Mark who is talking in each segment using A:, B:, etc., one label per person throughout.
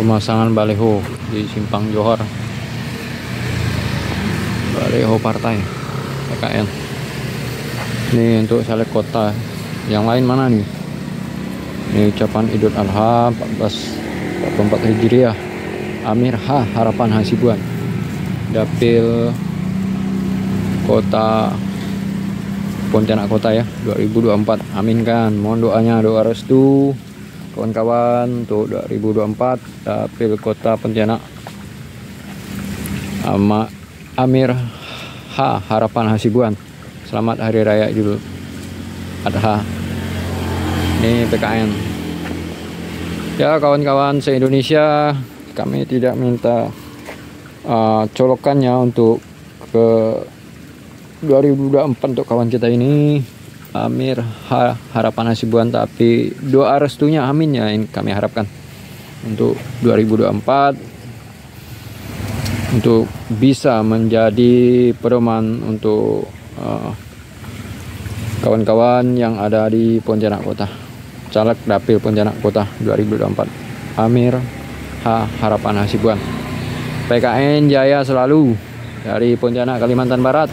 A: pemasangan baleho di Simpang Johor. Baleho partai PKN ini untuk caleg kota. Yang lain mana nih? Ini ucapan Idul Adha 1444 Hijriah. Amir H Harapan Hasibuan Dapil Kota Pontianak Kota ya 2024 amin kan. Mohon doanya doa restu kawan-kawan untuk 2024 dapil kota Pontianak. Ama Amir H Harapan Hasibuan selamat hari raya Idul Adha. Ini PKN ya kawan-kawan se-Indonesia kami tidak minta uh, colokannya untuk ke 2024 untuk kawan kita ini Amir ha, harapan Hasibuan tapi doa restunya amin ya ini kami harapkan. Untuk 2024 untuk bisa menjadi pedoman untuk uh, kawan-kawan uh, yang ada di Pontianak Kota. Caleg dapil Pontianak Kota 2024 Amir ha, harapan Hasibuan PKN Jaya selalu dari Pontianak Kalimantan Barat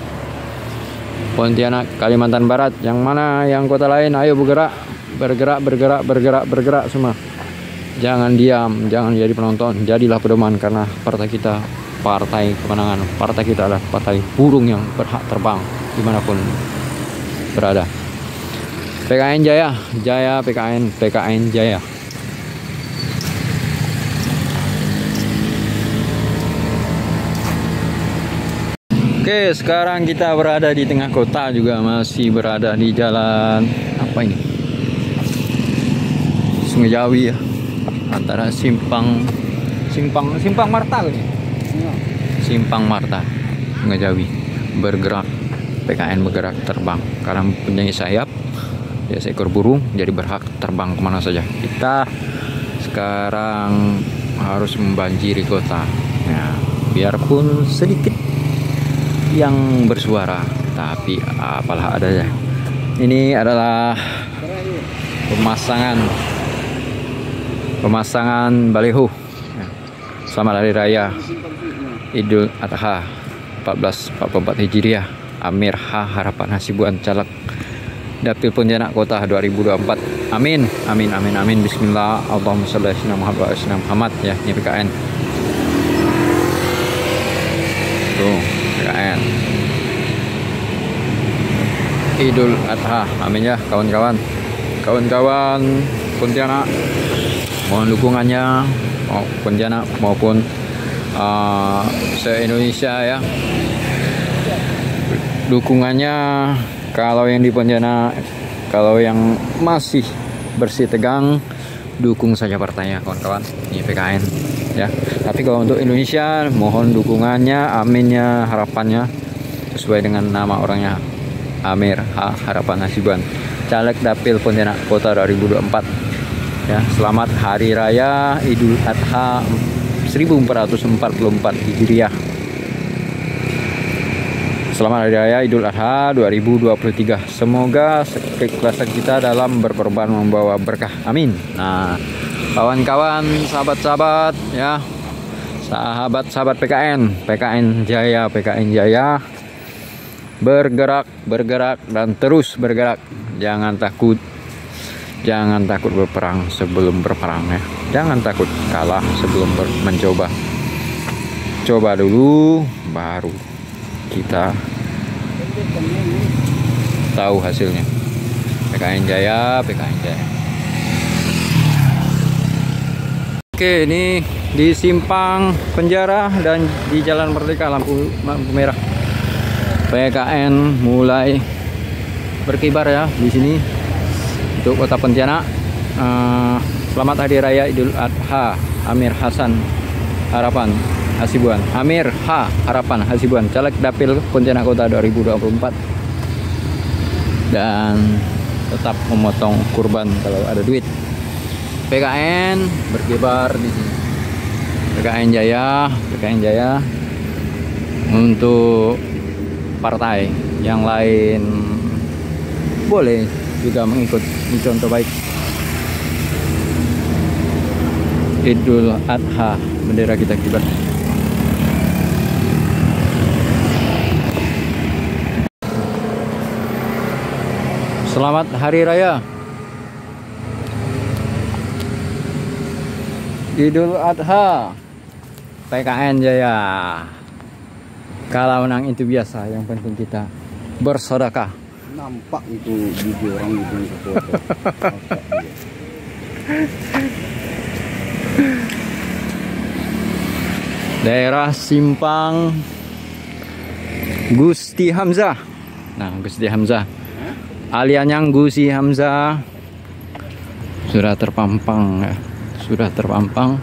A: Pontianak, Kalimantan Barat. Yang mana yang kota lain? Ayo bergerak, bergerak, bergerak, bergerak, bergerak semua. Jangan diam, jangan jadi penonton. Jadilah pedoman karena partai kita partai kemenangan. Partai kita adalah partai burung yang berhak terbang di mana pun berada. PKN Jaya, Jaya PKN, PKN Jaya. Oke, sekarang kita berada di tengah kota juga masih berada di jalan apa ini? Sungai Jawi ya. Antara Simpang Simpang Simpang Marta ini. Simpang Marta, Sungai Jawi. Bergerak PKN bergerak terbang karena mempunyai sayap dia seekor burung jadi berhak terbang ke mana saja kita sekarang harus membanjiri kota ya biarpun sedikit yang bersuara tapi apalah adanya. Ini adalah pemasangan pemasangan baliho. Selamat hari raya Idul Adha 1444 Hijriah. Amir H Harapan Hasibuan Caleg Dapil Pontianak Kota 2024 Amin Amin Amin Amin. Bismillah. Allahumma salli ala Muhammad. Ya ini PKN. Tuh PKN Idul Adha amin ya kawan-kawan. Kawan-kawan Pontianak mohon dukungannya Pontianak maupun uh, se-Indonesia ya. Dukungannya kalau yang di Pontianak kalau yang masih bersih tegang dukung saja partainya kawan-kawan ini PKN ya tapi kalau untuk Indonesia mohon dukungannya aminnya harapannya sesuai dengan nama orangnya Amir ha, harapan Hasibuan caleg dapil Pontianak Kota 2024 ya selamat hari raya Idul Adha 1444 Hijriah Selamat Hari Raya Idul Adha 2023. Semoga keikhlasan kita dalam berkorban membawa berkah. Amin. Nah, kawan-kawan, sahabat-sahabat ya. Sahabat-sahabat PKN, PKN Jaya, PKN Jaya. Bergerak, bergerak dan terus bergerak. Jangan takut. Jangan takut berperang sebelum berperang ya. Jangan takut kalah sebelum mencoba. Coba dulu baru kita tahu hasilnya PKN Jaya PKN Jaya Oke ini di simpang penjara dan di Jalan Merdeka lampu, merah. PKN mulai berkibar ya di sini untuk kota Pontianak. Uh, selamat hari raya Idul Adha Amir Hasan Harapan Hasibuan. Amir H Harapan Hasibuan. Caleg dapil Pontianak Kota 2024 dan tetap memotong kurban kalau ada duit PKN berkibar di sini. PKN Jaya PKN Jaya untuk partai. Yang lain boleh juga mengikut. Contoh baik. Idul Adha bendera kita kibar. Selamat Hari Raya Idul Adha. PKN Jaya. Kalau menang itu biasa Yang penting kita bersodakah
B: Nampak itu video orang itu foto.
A: Daerah Simpang Gusti Hamzah. Nah Gusti Hamzah. Aliannya Gusi Hamzah. Sudah terpampang ya sudah terpampang.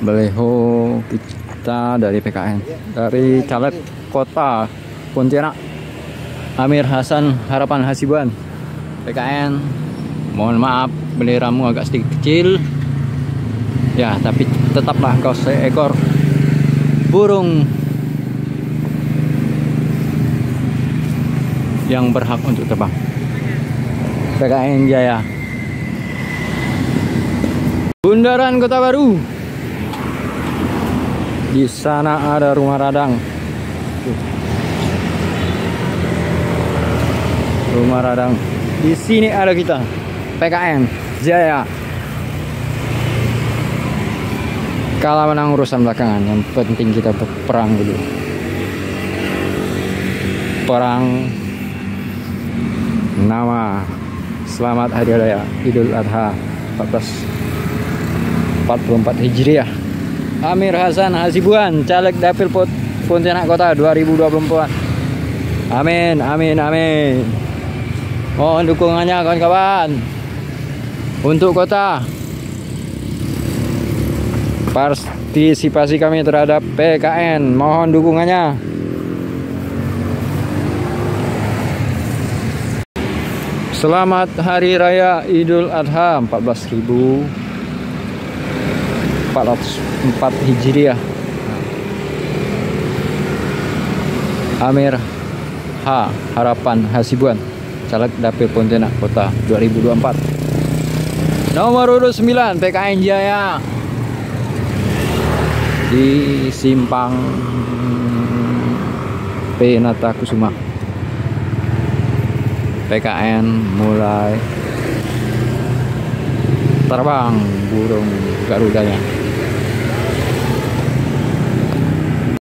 A: Baleho kita dari PKN dari caleg kota Pontianak. Amir Hasan Harapan Hasibuan. PKN mohon maaf benderamu agak sedikit kecil. Ya tapi tetaplah kau seekor burung yang berhak untuk terbang. PKN Jaya Bundaran Kota Baru. Di sana ada rumah radang. Rumah radang. Di sini ada kita. PKN Jaya. Kalah menang urusan belakangan. Yang penting kita perang dulu. Perang. Nama. Selamat Hari Raya Idul Adha 1444 Hijriah. Amir Hasan Hasibuan, caleg Dapil Pontianak Kota 2024. Amin, amin, amin. Mohon dukungannya kawan-kawan. Untuk kota. Partisipasi kami terhadap PKN, mohon dukungannya. Selamat Hari Raya Idul Adha 14.404 Hijriah. Amir H. Harapan Hasibuan Caleg Dapil Pontianak Kota 2024 Nomor urut 9 PKN Jaya. Di Simpang Penata Kusuma. PKN mulai terbang burung garudanya